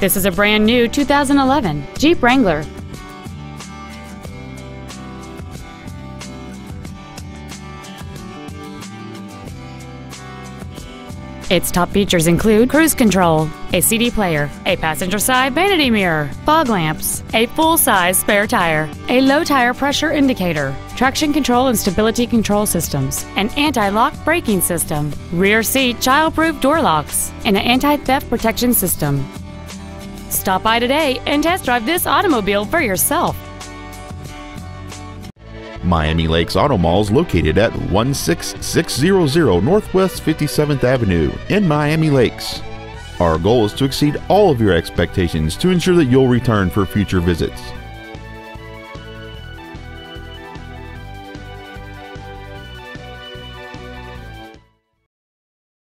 This is a brand new 2011 Jeep Wrangler. Its top features include cruise control, a CD player, a passenger side vanity mirror, fog lamps, a full-size spare tire, a low tire pressure indicator, traction control and stability control systems, an anti-lock braking system, rear seat child-proof door locks, and an anti-theft protection system. Stop by today and test drive this automobile for yourself. Miami Lakes Auto Mall is located at 16600 Northwest 57th Avenue in Miami Lakes. Our goal is to exceed all of your expectations to ensure that you'll return for future visits.